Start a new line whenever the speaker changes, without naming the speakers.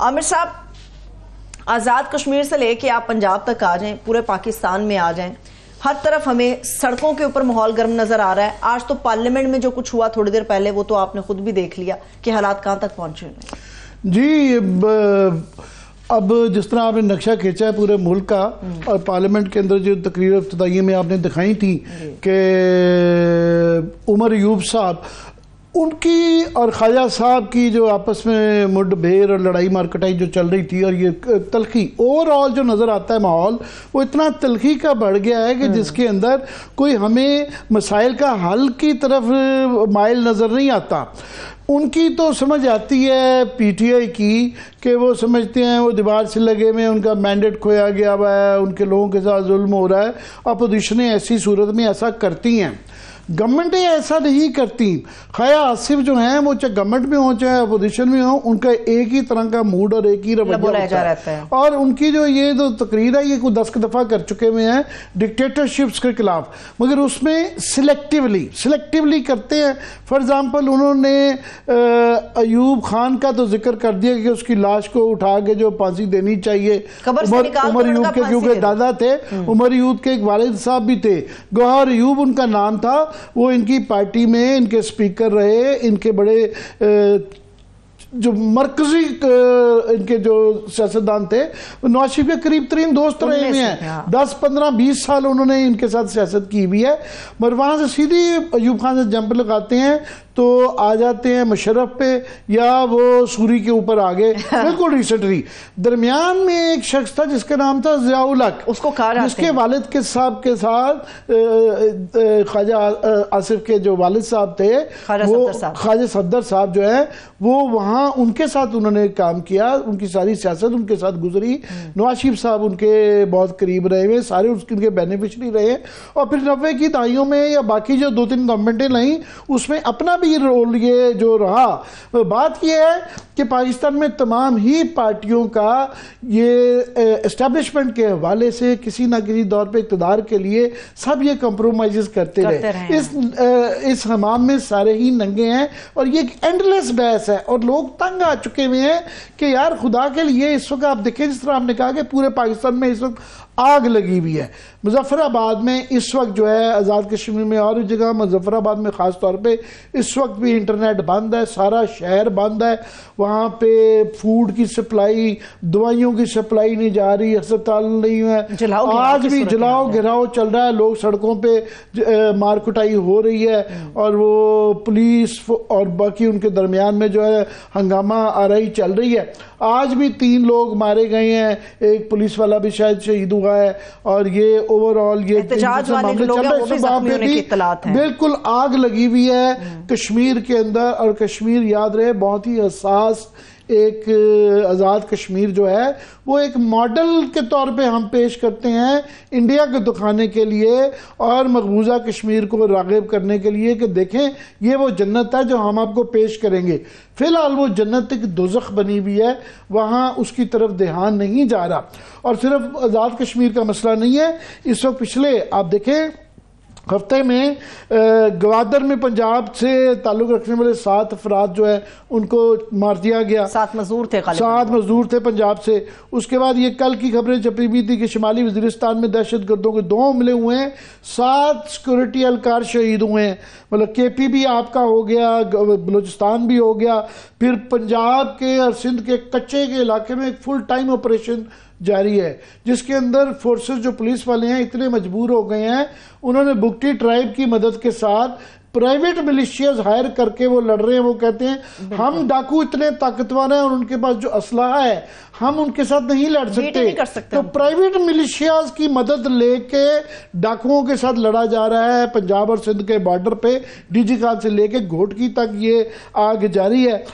आमिर साहब आज़ाद कश्मीर से लेके आप पंजाब तक आ जाएँ पूरे पाकिस्तान में आ जाएँ। हर तरफ़ हमें सड़कों के ऊपर माहौल गर्म नज़र आ रहा है। आज तो पार्लियामेंट में जो कुछ हुआ थोड़ी देर पहले वो तो आपने खुद भी देख लिया कि हालात कहाँ तक पहुँचे हुए
जी अब जिस तरह आपने नक्शा खींचा है पूरे मुल्क का और पार्लियामेंट के अंदर जो तकरीर इफ्ताही में आपने दिखाई थी कि उमर यूब साहब उनकी और ख्वाजा साहब की जो आपस में मुठभेड़ और लड़ाई मारकटाई जो चल रही थी और ये तलखी ओवरऑल जो नज़र आता है माहौल वो इतना तलखी का बढ़ गया है कि हम्म। जिसके अंदर कोई हमें मसाइल का हल की तरफ़ माइल नज़र नहीं आता उनकी तो समझ आती है पीटीआई की कि वो समझते हैं वो दीवार से लगे हुए उनका मैंडेट खोया गया हुआ है उनके लोगों के साथ जुल्म हो रहा है अपोजिशनें ऐसी सूरत में ऐसा करती हैं गवर्नमेंटें ऐसा नहीं करती। खया आसिफ जो हैं वो चाहे गवर्नमेंट में हो चाहे अपोजिशन में हो उनका एक ही तरह का मूड और एक ही रवैया रहता है। और उनकी जो ये जो तकरीर है ये कुछ दस दफ़ा कर चुके हुए हैं डिक्टेटरशिप्स के खिलाफ। मगर उसमें सिलेक्टिवली सिलेक्टिवली करते हैं। फॉर एग्ज़ाम्पल उन्होंने अयूब खान का तो ज़िक्र कर दिया कि उसकी लाश को उठा के जो फांसी देनी चाहिए। उमर उमर यूब के क्योंकि दादा थे हम्म। उमर यूब के एक वालिद साहब भी थे। गौहर यूब उनका नाम था। वो इनकी पार्टी में इनके स्पीकर रहे इनके बड़े जो मरकजी इनके जो सियासतदान थे नवाज़ शरीफ के करीब तरीन दोस्त रहे हुए हैं हाँ। दस पंद्रह बीस साल उन्होंने इनके साथ सियासत की हुई है मगर वहाँ से सीधे अयूब खान से जंप लगाते हैं तो आ जाते हैं मशरफ पे या वो सूरी के ऊपर आ गए बिल्कुल रिसेंटली दरमियान में एक शख्स था जिसका नाम था जियाउलक
उसको कहा
जिसके वालिद के साहब के साथ ख्वाजा आसिफ के जो वालिद साहब थे वो ख्वाजा सदर साहब जो है वो वहाँ उनके साथ उन्होंने काम किया। उनकी सारी सियासत उनके साथ गुजरी। हम्म। नवाज़ शरीफ साहब उनके बहुत करीब रहे हुए सारे उसके बेनिफिशरी रहे। और फिर नब्बे की दाइयों में या बाकी जो दो तीन गवर्नमेंटें लाई उसमें अपना भी रोल ये जो रहा बात यह है कि पाकिस्तान में तमाम ही पार्टियों का ये इस्टेब्लिशमेंट के हवाले से किसी ना किसी दौर पे इकतदार के लिए सब ये कंप्रोमाइज करते, करते रहे, रहे इस इस हमाम में सारे ही नंगे हैं और ये एक एंडलेस बहस है और लोग तंग आ चुके हुए हैं कि यार खुदा के लिए इस वक्त आप देखें जिस तरह आपने कहा कि पूरे पाकिस्तान में इस वक्त आग लगी हुई है। मुजफ्फराबाद में इस वक्त जो है आज़ाद कश्मीर में और जगह मुजफ्फराबाद में ख़ास तौर पे इस वक्त भी इंटरनेट बंद है सारा शहर बंद है। वहाँ पे फ़ूड की सप्लाई दवाइयों की सप्लाई नहीं जा रही अस्पताल नहीं है। आज भी जलाओ गिराओ चल रहा है लोग सड़कों पे मार कुटाई हो रही है और वो पुलिस और बाकी उनके दरमियान में जो है हंगामा आ रही चल रही है। आज भी तीन लोग मारे गए हैं एक पुलिस वाला भी शायद शहीद हुआ है और ये ओवरऑल ये बिल्कुल आग लगी हुई है। हम्म। कश्मीर के अंदर और कश्मीर, याद रहे, बहुत ही एहसास एक आज़ाद कश्मीर जो है, वो एक मॉडल के तौर पे हम पेश करते हैं इंडिया को दिखाने के लिए और मकबूजा कश्मीर को रागब करने के लिए कि देखें, ये वो जन्नत है जो हम आपको पेश करेंगे। फ़िलहाल वो जन्नत एक दोजख बनी हुई है, वहाँ उसकी तरफ़ ध्यान नहीं जा रहा। और सिर्फ़ आज़ाद कश्मीर का मसला नहीं है, इस वक्त पिछले, आप देखें हफ़्ते में गवादर में पंजाब से ताल्लुक रखने वाले सात अफराद जो है उनको मार दिया गया।
सात मजदूर थे
सात मजदूर थे पंजाब से। उसके बाद ये कल की खबरें छपी हुई थी कि शिमाली वजीरिस्तान में दहशत गर्दों के दो हमले हुए हैं सात सिक्योरिटी एहलकार शहीद हुए हैं। मतलब के पी भी आपका हो गया बलोचिस्तान भी हो गया। फिर पंजाब के और सिंध के कच्चे के इलाके में एक फुल टाइम ऑपरेशन जारी है। जिसके अंदर फोर्सेस जो पुलिस वाले हैं इतने मजबूर हो गए हैं उन्होंने बुकटी ट्राइब की मदद के साथ प्राइवेट मिलिशियाज हायर करके वो लड़ रहे हैं वो कहते हैं हम डाकू इतने ताकतवर हैं और उनके पास जो असलाह है हम उनके साथ नहीं लड़ सकते,
नहीं कर सकते
तो प्राइवेट मिलिशियाज की मदद लेके डाकुओं के साथ लड़ा जा रहा है पंजाब और सिंध के बॉर्डर पे डीजी खान से लेके घोटकी तक ये आग जारी है।